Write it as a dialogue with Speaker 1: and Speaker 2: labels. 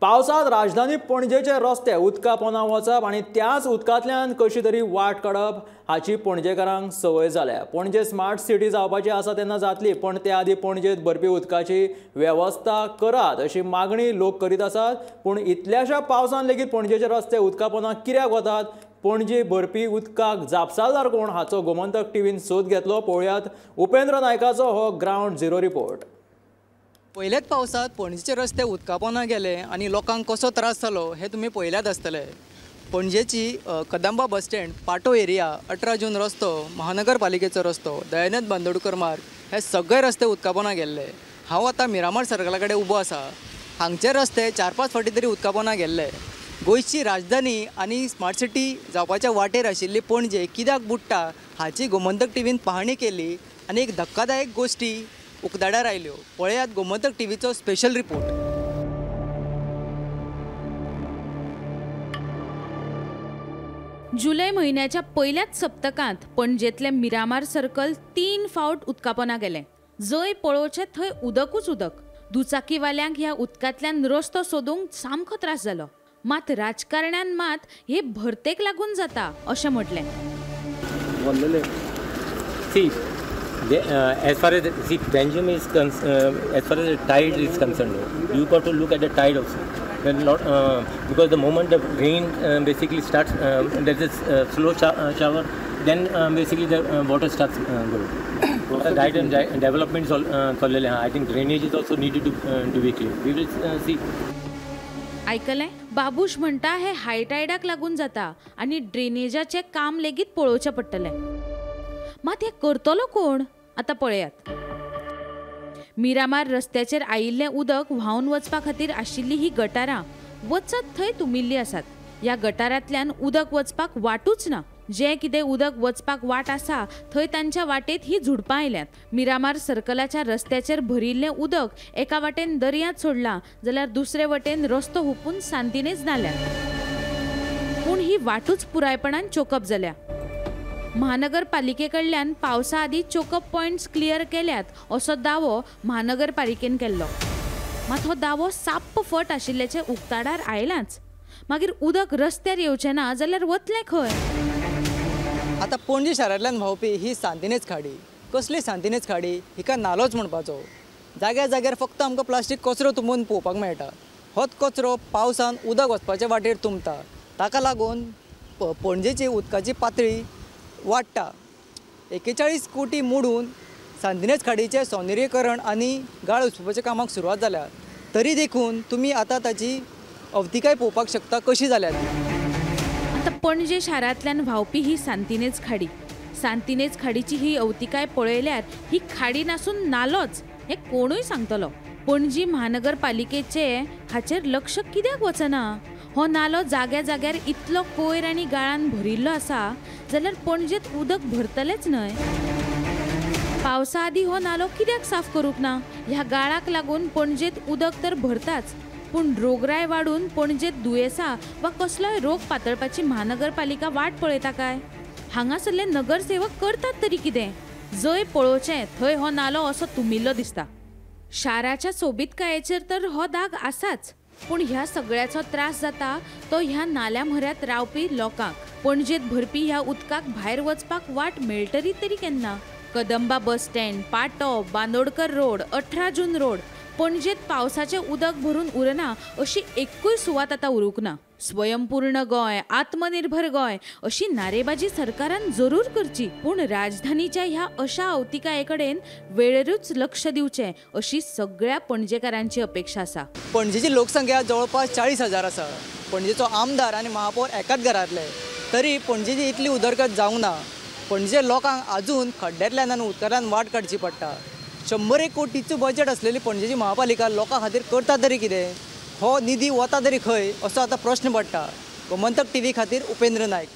Speaker 1: पावसांत राजधानी पणजेचे रस्ते उदका पोंदा वचप आनी त्याच उदकांतल्यान कशी तरी वाट काडप हाची पणजेकारांक संवय जाल्या. पणजे स्मार्ट सिटी जावपाची आसा तेन्ना जातली पण ते आदी पणजेत भरपी उदकाची वेवस्था करात अशी मागणी लोक करीत आसात. पूण इतल्याशा पावसान लेगीत पणजेचे रस्ते उदका पोंदा कित्याक वतात? पणजे भरपी उदकाक जापसालदार कोण हाचो गोमंतक टीव्हीन सोद घेतलो पळोवयात उपेंद्र नायकाचो हो ग्रावंड झिरो रिपोर्ट.
Speaker 2: पयलेच पावसात पणजेचे रस्ते उदकापोंदा गेले आणि लोकांक कसो त्रास जालो हे तुम्ही पयल्यात आसतले. पणजेची Kadamba bus stand Patto area अठरा जून रस्तो महानगरपालिकेचो रस्तो दयानंद बांदोडकर मार्ग हे सगळे रस्ते उदकापोंदा गेल्ले हांव आतां मिरामार सर्कला कडेन उबो आसा. हांगचे रस्ते चार पांच फावटी तरी उदकापोंदा गेल्ले गोंयची राजधानी आनी स्मार्ट सिटी जावपाच्या वाटेर आशिल्ली पणजे कित्याक बुडटा हाची गोमंतक टीव्हीन पाहणी केली आनी एक धक्कादायक गोश्टी उकदाड्यार आयल्यो पळयात गोमंतक टीव्हीचो स्पेशल रिपोर्ट
Speaker 3: जुलय म्हयन्याच्या पयल्याच सप्तकांत पणजेतले मिरामार सर्कल तीन फावट उदकापोंदा गेले. जंय पळोवचें थंय उदकूच उदक. दुचाकीवाल्यांक ह्या उदकांतल्यान रस्तो सोदूंक सामको त्रास जालो. मात राजकारण्यान मात हे भरतेक लागून जाता अशें म्हटलें.
Speaker 4: The, uh, as far as see Belgium is cons- uh, as far as the tide is concerned, you got to look at the tide also. When not uh, because the moment the rain uh, basically starts, uh, there is a uh, slow uh, shower, then uh, basically the uh, water starts uh, going. Water tide and di- development is all, uh. I think drainage is also needed to uh, to be clear. We will uh, see.
Speaker 3: आयकलें बाबूश म्हणटा हे हायटायडाक लागून जाता आनी ड्रेनेजाचें काम लेगीत पळोवचें पडटलें मात हें करतलो कोण? आतां पळयात. मिरामार रस्त्याचेर आयिल्लें उदक व्हांवन वचपा खातीर आशिल्ली ही गटारां वचत थंय तुमिल्लीं आसात. ह्या गटारांतल्यान उदक वचपाक वाटूच ना. जें कितें उदक वचपाक वाट आसा थंय तांच्या वाटेंत ही झुडपां आयल्यात. मिरामार सर्कलाच्या रस्त्याचेर भरिल्लें उदक एका वाटेन दर्यांत सोडलां जाल्यार दुसरे वटेन रस्तो हुपून सांतीनेच नाल्यात पूण ही वाटूच पुरायपणान चोकप जाल्या. महानगरपालिकेकडल्यान पावसा आदीं चोकअप पॉयंट्स क्लियर केल्यात असो दावो महानगरपालिकेन केल्लो. मात हो दावो साप्प फट आशिल्ल्याचे उक्ताडार आयलाच. मागीर उदक रस्त्यार येवचें ना जाल्यार वतलें खंय?
Speaker 2: आतां पणजे शारांतल्यान व्हांवपी ही सांतिनेच खाडी. कसली सांतिनेच खाडी? हिका नालोच म्हणपाचो. जाग्यार जाग्यार फक्त आमकां प्लास्टीक कचरो तुंबून पळोवपाक मेळटा. होच कचरो पावसान उदक वचपाच्या वाटेर तुंबता ताका लागून पणजेची उदकाची पातळी वाडटा एकेचाळीस कोटी मोडून सांतिनेज खाडीचें सौंदर्यीकरण आनी गाळ उसोवपाच्या कामाक सुरवात जाल्या तरी देखून तुमी आतां ताची अवतिकाय पळोवपाक शकता? कशी जाल्या
Speaker 3: आतां पणजे शारांतल्यान व्हांवपी ही सांतिनेज खाडी. सांतिनेज खाडीची ही अवतिकाय पळयल्यार ही खाडी नासून नालोच हे कोणूय सांगतलो? पणजी महानगरपालिकेचे हाचेर लक्ष कित्याक वचना? हो नालो जाग्या जाग्यार इतलो कोयर आनी गाळान भरिल्लो आसा जाल्यार पणजेत उदक भरतलेच न्हय पावसा आदी हो नालो कित्याक साफ करूंक ना? ह्या गाळाक लागून पणजेत उदक तर भरताच पूण रोगराय वाडून पणजेत दुयेंसां वा कसलोय रोग पातळपाची महानगरपालिका वाट पळयता काय? हांगासरले नगरसेवक करतात तरी कितें? जंय पळोवचें थंय हो नालो असो तुमिल्लो दिसता. शाराच्या सोबीतकायेचेर तर हो दाग आसाच पूण ह्या सगळ्याचो त्रास जाता तो ह्या नाल्या म्हऱ्यांत रावपी लोकांक. पणजेत भरपी ह्या उदकाक भायर वचपाक वाट मेळटली तरी केन्ना? कदंबा बस स्टँड पाटो बांदोडकर रोड अठरा जून रोड. पणजेत पावसाचें उदक भरून उरना अशी एक्कूय सुवात आतां उरूंक ना स्वयंपूर्ण गोंय आत्मनिर्भर गोंय अशी नारेबाजी सरकारान जरूर करची. पूण राजधानीच्या ह्या अशा अवतिकाये कडेन वेळेरूच लक्ष दिवचें अशी सगळ्या पणजेकारांची अपेक्षा आसा.
Speaker 2: पणजेची लोकसंख्या जवळपास चाळीस हजार आसा. पणजेचो आमदार आनी महापौर एकाच घरांतले. तरी पणजेची इतली उदरगत जावंक ना पणजे लोकांक आजून खड्ड्यांतल्यान आनी उदकांतल्यान वाट काडची पडटा शंबर एक कोटीचो बजेट असलेली पणजेची महापालिका लोकां खातीर करता तरी कितें? हो निधी वता तरी खंय? असो आतां प्रश्न पडटा. गोमंतक टी व्ही खातीर उपेंद्र नायक